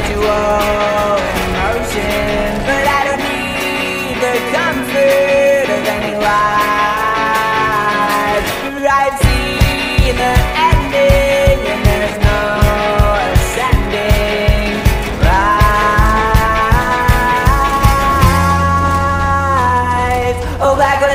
gradual emotion, but I don't need the comfort of any lies. I've seen the ending, and there's no ascending. rise. oh, black.